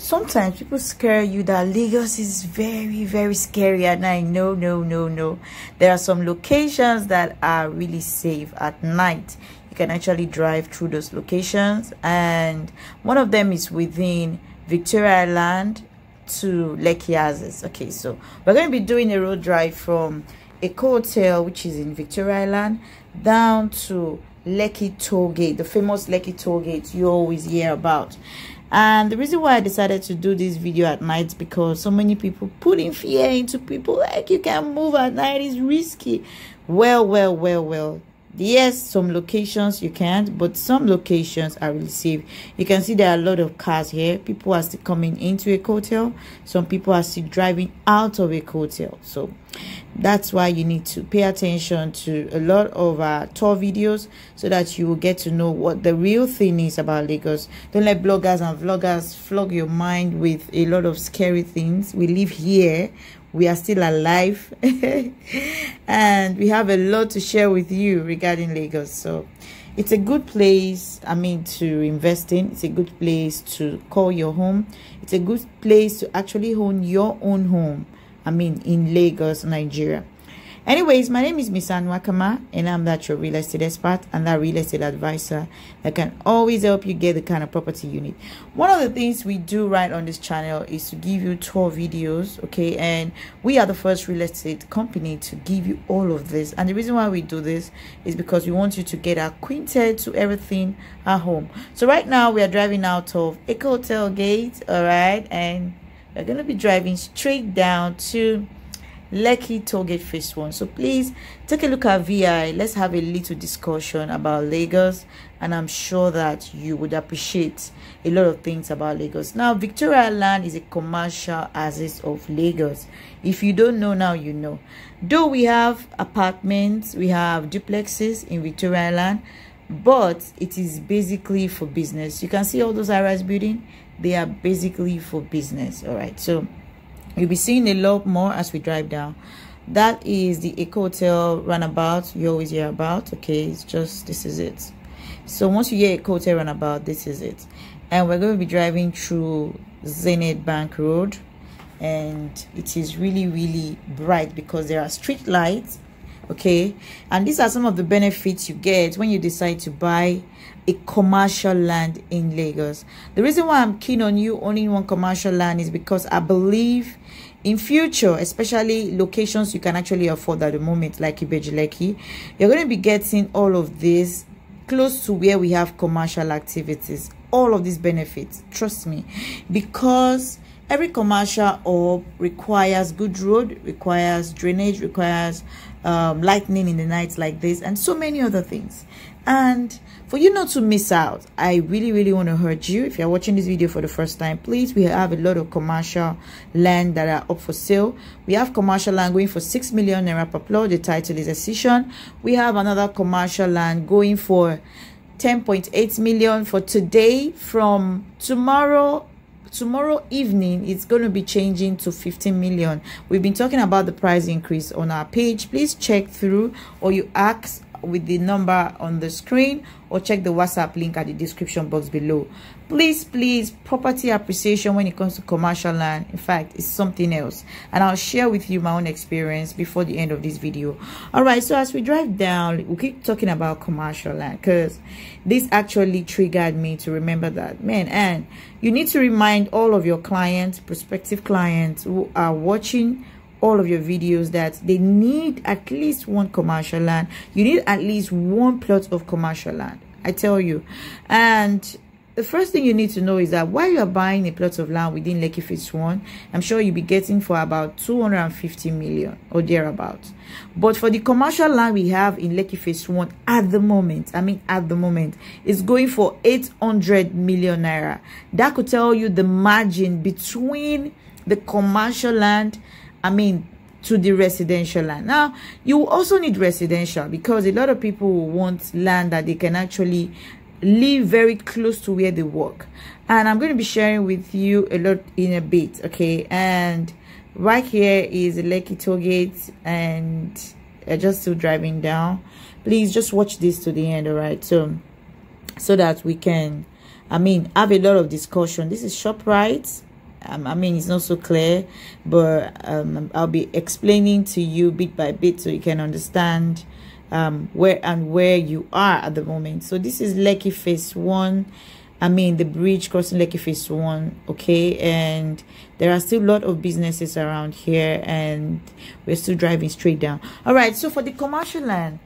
sometimes people scare you that Lagos is very, very scary at night. No, no, no, no. There are some locations that are really safe at night. You can actually drive through those locations, and one of them is within Victoria Island to Lekki. Okay, so we're going to be doing a road drive from Eko Hotel, which is in Victoria Island, down to Lekki Tollgate, the famous Lekki Tollgate you always hear about and the reason why i decided to do this video at night because so many people putting fear into people like you can't move at night is risky. Well well well well yes some locations you can't but some locations are really safe. You can see there are a lot of cars here. People are still coming into a hotel. Some people are still driving out of a hotel. So that's why you need to pay attention to a lot of our tour videos so that you will get to know what the real thing is about lagos. Don't let bloggers and vloggers flog your mind with a lot of scary things. We live here we are still alive. And we have a lot to share with you regarding lagos. So it's a good place i mean to invest in. It's a good place to call your home. It's a good place to actually own your own home I mean, in Lagos, Nigeria. Anyways, my name is Miss Anne Nwakama, and I'm that your real estate expert and that real estate advisor that can always help you get the kind of property you need. One of the things we do right on this channel is to give you tour videos, okay? And we are the first real estate company to give you all of this. And the reason why we do this is because we want you to get acquainted to everything at home. So right now we are driving out of Eko Hotel Gate, all right? And we're going to be driving straight down to Lekki Tollgate Phase 1. So please take a look at VI. Let's have a little discussion about Lagos. And I'm sure that you would appreciate a lot of things about Lagos. Now, Victoria Island is a commercial axis of Lagos. If you don't know now, you know. Though we have apartments, we have duplexes in Victoria Island, but it is basically for business. You can see all those areas building they are basically for business all right so you'll be seeing a lot more as we drive down. That is the Eko hotel runabout. You always hear about okay? It's just this is it. So once you hear Eko hotel runabout this is it. And we're going to be driving through zenith bank road. And it is really really bright because there are street lights okay and these are some of the benefits you get when you decide to buy a commercial land in Lagos. The reason why I'm keen on you owning one commercial land is because I believe in future, especially locations you can actually afford at the moment, like Ibeju-Lekki, you're going to be getting all of this close to where we have commercial activities. All of these benefits, trust me, because every commercial hub requires good road, requires drainage, requires um, lightning in the nights like this, and so many other things. And for you not to miss out i really really want to urge you. If you're watching this video for the first time please we have a lot of commercial land that are up for sale. We have commercial land going for six million naira per plot. The title is a Excision. We have another commercial land going for 10.8 million for today from tomorrow tomorrow evening it's going to be changing to 15 million. We've been talking about the price increase on our page. Please check through or you ask with the number on the screen or check the whatsapp link at the description box below. Please please property appreciation when it comes to commercial land in fact it's something else. And i'll share with you my own experience before the end of this video. All right so as we drive down we keep talking about commercial land because this actually triggered me to remember that. Man and you need to remind all of your clients prospective clients who are watching all of your videos that they need at least one commercial land you need at least one plot of commercial land i tell you and the first thing you need to know is that while you're buying a plot of land within Lekki Phase 1, I'm sure you'll be getting for about 250 million or thereabouts. But for the commercial land we have in Lekki Phase 1 at the moment, I mean at the moment, it's going for 800 million naira. That could tell you the margin between the commercial land I mean, to the residential land. Now, you also need residential because a lot of people want land that they can actually live very close to where they work. And I'm going to be sharing with you a lot in a bit, okay? And right here is Lekki Tollgate and I just still driving down. Please just watch this to the end, all right? So, so that we can, I mean, have a lot of discussion. This is ShopRite um, I mean, it's not so clear, but um, I'll be explaining to you bit by bit so you can understand um, where and where you are at the moment. So this is Lekki Phase 1. I mean, the bridge crossing Lekki Phase 1, okay? And there are still a lot of businesses around here and we're still driving straight down. All right, so for the commercial land,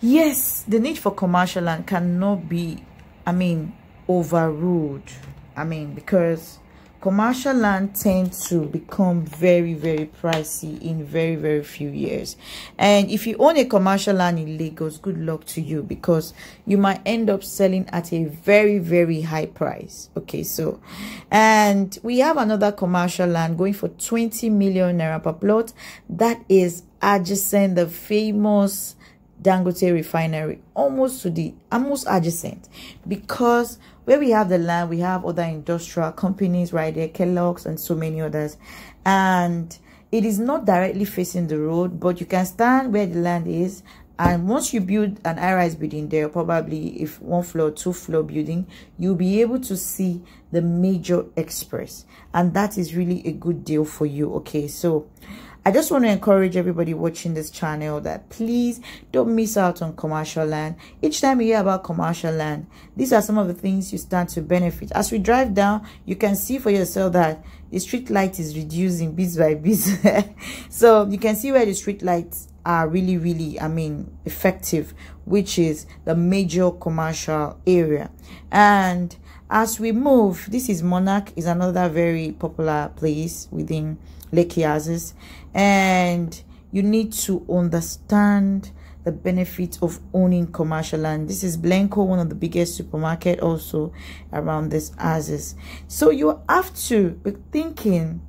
yes, the need for commercial land cannot be, I mean, overruled I mean, because commercial land tends to become very, very pricey in very, very few years. And if you own a commercial land in Lagos, good luck to you because you might end up selling at a very, very high price. Okay, so, and we have another commercial land going for 20 million naira per plot. That is adjacent the famous Dangote refinery, almost to the, almost adjacent because where we have the land, we have other industrial companies right there, Kellogg's and so many others. And it is not directly facing the road, but you can stand where the land is. And once you build an high-rise building there, probably if one floor, two floor building, you'll be able to see the major express. And that is really a good deal for you. Okay, so I just want to encourage everybody watching this channel that please don't miss out on commercial land. Each time you hear about commercial land, these are some of the things you stand to benefit. As we drive down, you can see for yourself that the street light is reducing bit by bit. so you can see where the street lights are really, really, I mean, effective, which is the major commercial area. And as we move, this is Monarch, is another very popular place within Lekki Axis and you need to understand the benefit of owning commercial land. This is Blenco one of the biggest supermarket also around this Axis. So you have to be thinking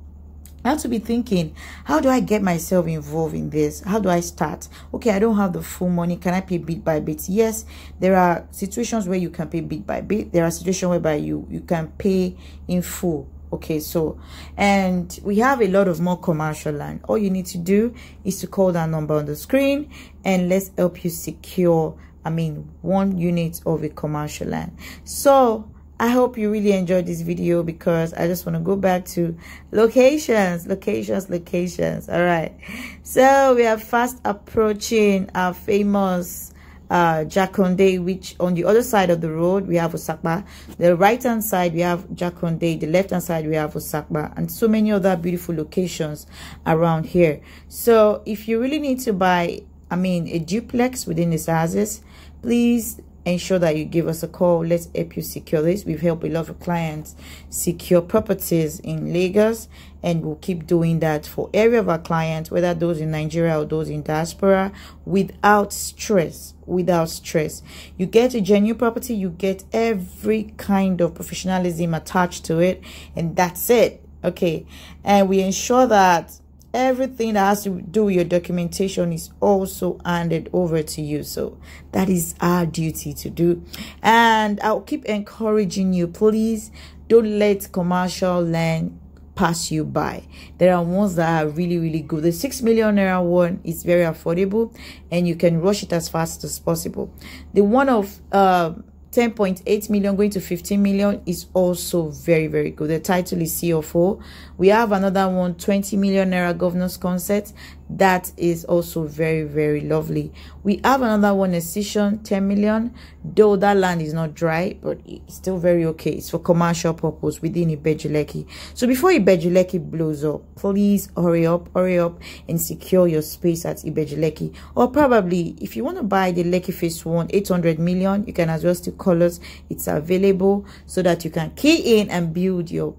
have to be thinking, how do I get myself involved in this? How do I start? Okay, I don't have the full money. Can I pay bit by bit? Yes, there are situations where you can pay bit by bit. There are situations whereby you, you can pay in full okay so and we have a lot of more commercial land all you need to do is to call that number on the screen and let's help you secure i mean one unit of a commercial land so i hope you really enjoyed this video because i just want to go back to locations locations locations. All right. So we are fast approaching our famous uh, Jakande, which on the other side of the road, we have Osapa. The right-hand side, we have Jakande. The left-hand side, we have Osapa. And so many other beautiful locations around here. So if you really need to buy, I mean, a duplex within these houses, please ensure that you give us a call. Let's help you secure this. We've helped a lot of clients secure properties in Lagos and we'll keep doing that for every of our clients, whether those in Nigeria or those in diaspora, without stress. Without stress. You get a genuine property, you get every kind of professionalism attached to it, and that's it. Okay. And we ensure that everything that has to do with your documentation is also handed over to you. So that is our duty to do. And i'll keep encouraging you please don't let commercial land pass you by. There are ones that are really really good. The six million naira one is very affordable and you can rush it as fast as possible. The one of uh 10.8 million going to 15 million is also very very good. The title is C of O we have another one 20 million naira governor's consent that is also very very lovely. We have another one a session 10 million. Though that land is not dry but it's still very okay. It's for commercial purpose within Ibeju-Lekki so before Ibeju-Lekki blows up please hurry up hurry up and secure your space at Ibeju-Lekki or probably if you want to buy the Lekki phase one 800 million you can as well still call us it's available so that you can key in and build your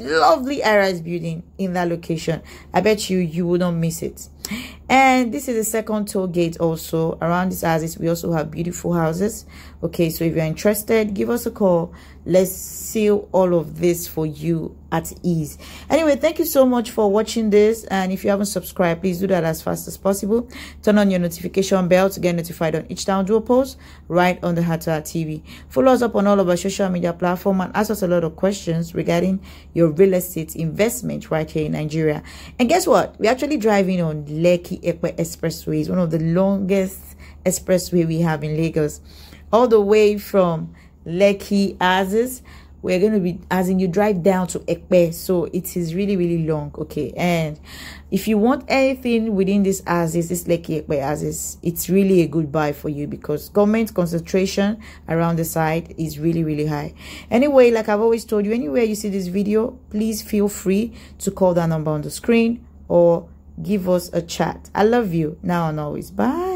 lovely areas building in that location. I bet you you will not miss it and this is the second toll gate also. Around this houses we also have beautiful houses. Okay so if you're interested give us a call. Let's seal all of this for you at ease. Anyway thank you so much for watching this. And if you haven't subscribed please do that as fast as possible. Turn on your notification bell to get notified on each down dual post right on the Heart to Heart TV follow us up on all of our social media platform and ask us a lot of questions regarding your real estate investment right here in Nigeria. And guess what? We're actually driving on Lekki Epe Expressway. Is one of the longest expressway we have in Lagos. All the way from Lekki Axis we're going to be as in you drive down to Epe. So it is really really long okay? And if you want anything within this Axis this Lekki Epe Axis it's really a good buy for you because government concentration around the site is really really high. Anyway like I've always told you anywhere you see this video please feel free to call that number on the screen or give us a chat. I love you. Now and always. Bye